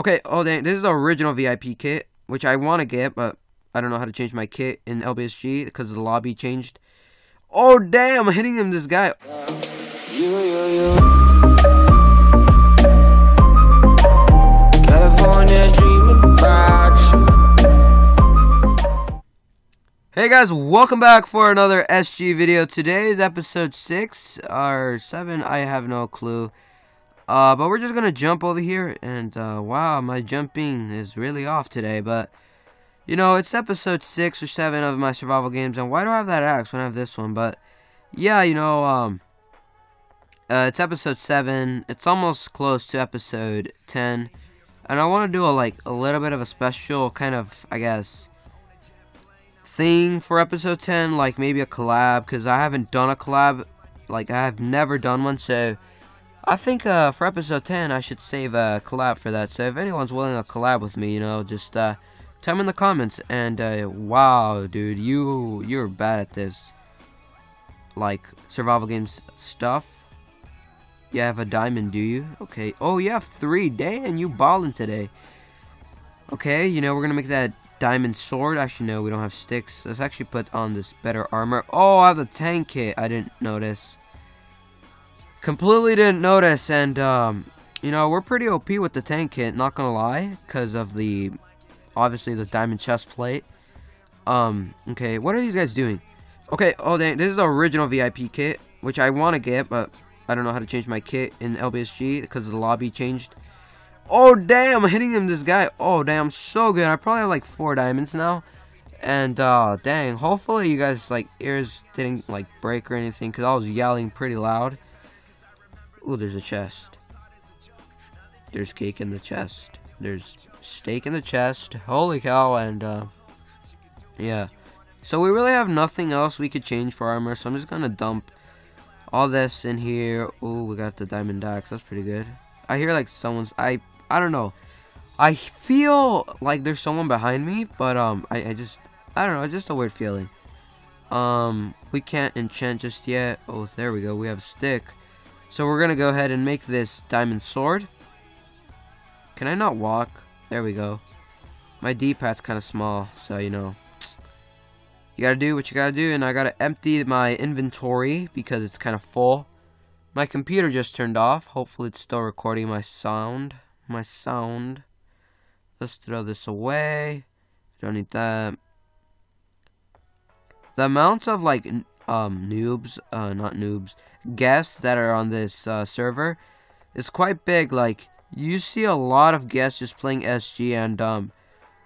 Okay, oh dang, this is the original VIP kit, which I want to get, but I don't know how to change my kit in LBSG because the lobby changed. Oh damn, I'm hitting him, this guy. You, you, you. California about you. Hey guys, welcome back for another SG video. Today is episode 6 or 7, I have no clue. Uh, but we're just gonna jump over here, and uh, wow, my jumping is really off today. But you know, it's episode six or seven of my survival games, and why do I have that axe when I have this one? But yeah, you know, um, uh, it's episode seven. It's almost close to episode ten, and I want to do a like a little bit of a special kind of, I guess, thing for episode ten, like maybe a collab, because I haven't done a collab, like I have never done one, so. I think uh, for episode 10, I should save a collab for that. So if anyone's willing to collab with me, you know, just uh, tell me in the comments. And uh, wow, dude, you you're bad at this, like survival games stuff. You have a diamond, do you? Okay. Oh, you have three. Dang, you balling today. Okay, you know we're gonna make that diamond sword. Actually, no, we don't have sticks. Let's actually put on this better armor. Oh, I have the tank kit. I didn't notice. Completely didn't notice, and, um, you know, we're pretty OP with the tank kit, not gonna lie, because of the, obviously, the diamond chest plate. Um, okay, what are these guys doing? Okay, oh dang, this is the original VIP kit, which I want to get, but I don't know how to change my kit in LBSG, because the lobby changed. Oh, damn, I'm hitting him, this guy. Oh, damn, so good. I probably have, like, four diamonds now. And, uh, dang, hopefully you guys, like, ears didn't, like, break or anything, because I was yelling pretty loud. Ooh, there's a chest. There's cake in the chest. There's steak in the chest. Holy cow, and, uh, yeah. So we really have nothing else we could change for armor, so I'm just gonna dump all this in here. Ooh, we got the diamond axe. That's pretty good. I hear, like, someone's... I I don't know. I feel like there's someone behind me, but, um, I, I just... I don't know, it's just a weird feeling. Um, we can't enchant just yet. Oh, there we go. We have a stick. So we're going to go ahead and make this diamond sword. Can I not walk? There we go. My D-pad's kind of small, so you know. You gotta do what you gotta do, and I gotta empty my inventory because it's kind of full. My computer just turned off. Hopefully it's still recording my sound. My sound. Let's throw this away. Don't need that. The amount of like um noobs, uh not noobs, guests that are on this uh, server is quite big. Like, you see a lot of guests just playing SG, and um,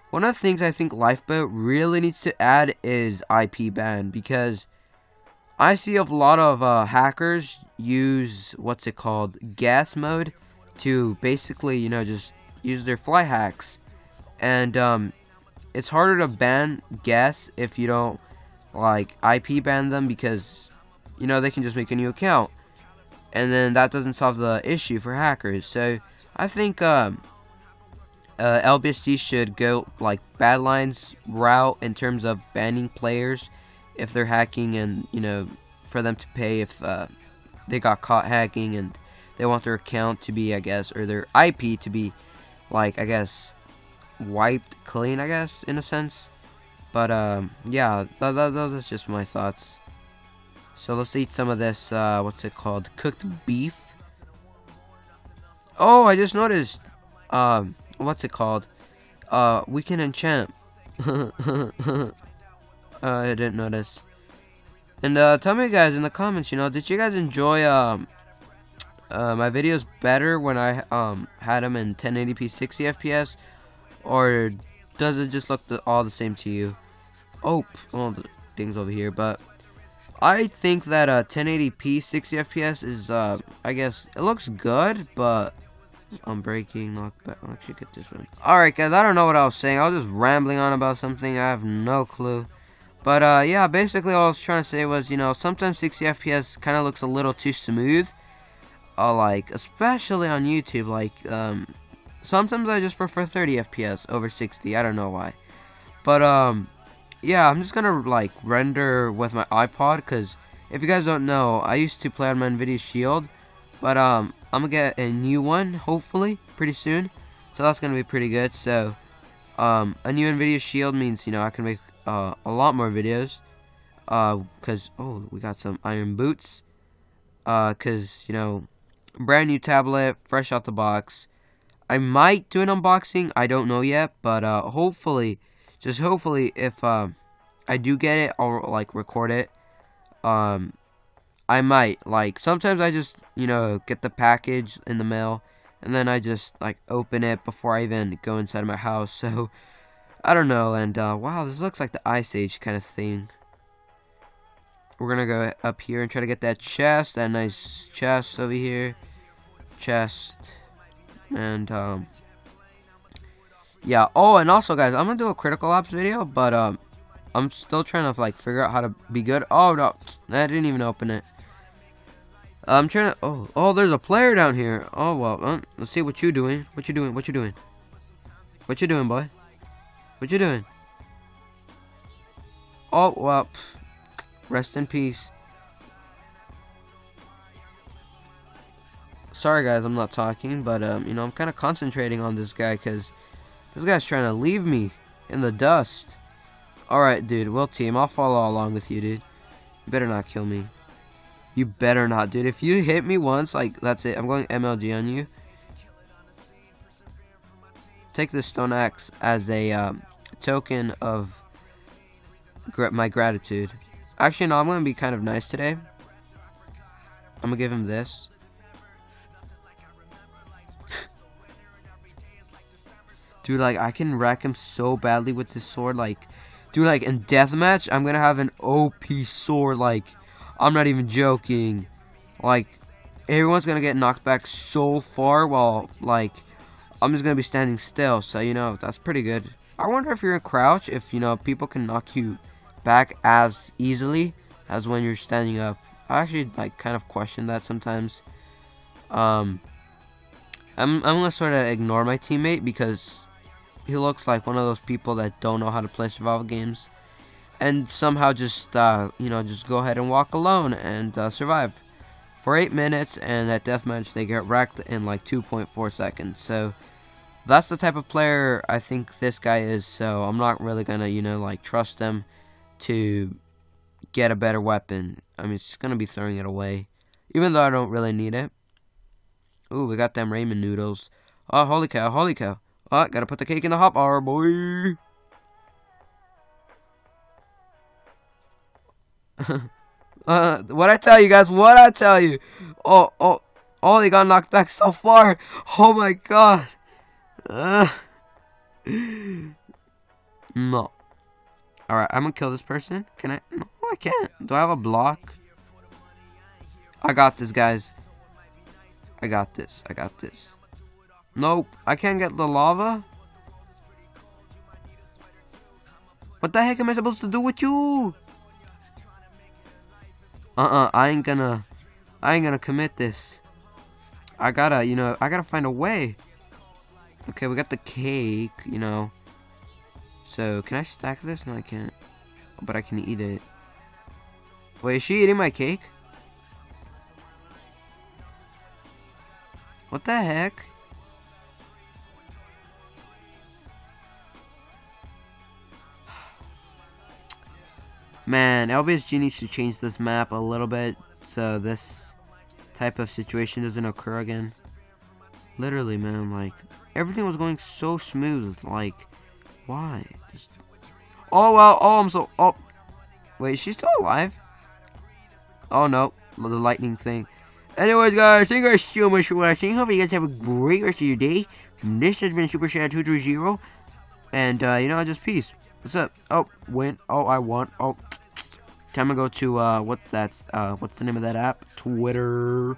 one of the things I think Lifeboat really needs to add is IP ban, because I see a lot of uh, hackers use, what's it called, guest mode, to basically, you know, just use their fly hacks. And um, it's harder to ban gas if you don't, like, IP ban them, because you know, they can just make a new account. And then that doesn't solve the issue for hackers. So I think um, uh, LBSG should go like Badlions route in terms of banning players if they're hacking and, you know, for them to pay if uh, they got caught hacking and they want their account to be, I guess, or their IP to be, like, I guess, wiped clean, I guess, in a sense. But, um, yeah, th th those are just my thoughts. So let's eat some of this, uh, what's it called? Cooked beef. Oh, I just noticed. Um, what's it called? Uh, we can enchant. uh, I didn't notice. And, uh, tell me guys in the comments, you know, did you guys enjoy, um, uh, my videos better when I, um, had them in 1080p 60 FPS? Or does it just look the, all the same to you? Oh, all the things over here, but... I think that uh, 1080p 60 FPS is, uh, I guess, it looks good, but I'm breaking knockback. I'll actually get this one. Alright, guys, I don't know what I was saying. I was just rambling on about something. I have no clue. But, uh, yeah, basically all I was trying to say was, you know, sometimes 60 FPS kind of looks a little too smooth. Uh, like, especially on YouTube, like, um, sometimes I just prefer 30 FPS over 60. I don't know why. But, um, yeah, I'm just gonna like render with my iPod because if you guys don't know, I used to play on my Nvidia Shield, but um, I'm gonna get a new one hopefully pretty soon. So that's to be pretty good. So, um, a new NVIDIA Shield means, you know, I can make uh, a lot more videos. uh, Because, uh, oh, we got some iron boots. uh, Because, uh, you know, brand new tablet, fresh out the box. I might do an unboxing. I don't know yet. But, uh, hopefully, just hopefully, if, uh, I do get it, I'll, like, record it. Um, I might. Like, sometimes I just, you know, get the package in the mail and then I just like open it before I even go inside my house. So I don't know. And uh, wow, this looks like the Ice Age kind of thing. We're gonna go up here and try to get that chest, that nice chest over here, chest, and um, yeah. Oh, and also guys, I'm gonna do a critical ops video, but um, I'm still trying to like figure out how to be good. Oh no, I didn't even open it. I'm trying to. Oh, oh, there's a player down here. Oh well, uh, let's see what you doing. What you doing? What you doing? What you doing, boy? What you doing? Oh well, rest in peace. Sorry guys, I'm not talking, but um, you know, I'm kind of concentrating on this guy because this guy's trying to leave me in the dust. All right, dude. Well, team, I'll follow along with you, dude. You better not kill me. You better not, dude. If you hit me once, like, that's it. I'm going MLG on you. Take this stone axe as a um, token of my gratitude. Actually, no, I'm going to be kind of nice today. I'm going to give him this. Dude, like, I can wreck him so badly with this sword. Like, dude, like, in deathmatch, I'm to have an OP sword, like... I'm not even joking. Like, everyone's gonna get knocked back so far while, like, I'm just gonna be standing still. So, you know, that's pretty good. I wonder if you're in crouch, if, you know, people can knock you back as easily as when you're standing up. I actually, like, kind of question that sometimes. Um, I'm, I'm gonna sort of ignore my teammate because he looks like one of those people that don't know how to play survival games and somehow just uh, you know just go ahead and walk alone and uh, survive for eight minutes and at deathmatch they get wrecked in like 2.4 seconds. So that's the type of player I think this guy is so I'm not really gonna you know like trust him to get a better weapon. I mean it's gonna be throwing it away even though I don't really need it. Ooh, we got them ramen noodles. Oh holy cow holy cow oh gotta put the cake in the hot bar boy uh, what I tell you guys? What I tell you? Oh, oh, oh! They got knocked back so far. Oh my god. Uh, no. All right, I'm gonna kill this person. Can I? No, I can't. Do I have a block? I got this, guys. I got this. I got this. Nope. I can't get the lava. What the heck am I supposed to do with you? uh-uh, I ain't gonna, I ain't gonna commit this. I gotta, you know, I gotta find a way. Okay, we got the cake, you know. So, can I stack this? No, I can't. But I can eat it. Wait, is she eating my cake? What the heck? Man, LBSG needs to change this map a little bit so this type of situation doesn't occur again. Literally, man, like, everything was going so smooth. Like, why? Just... Oh, well, oh, I'm so, oh. Wait, she's still alive? Oh, no, the lightning thing. Anyways, guys, thank you guys so much for watching. Hope you guys have a great rest of your day. This has been Super Shadow 230. And, uh, you know, just peace. What's up? Oh, win. Oh, I won. Oh, time to go to, uh, what that's, uh, what's the name of that app? Twitter.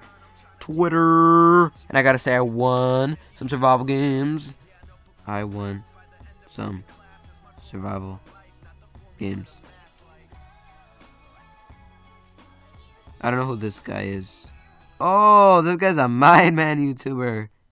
Twitter. And I gotta say I won some survival games. I won some survival games. I don't know who this guy is. Oh, this guy's a Mind Man YouTuber.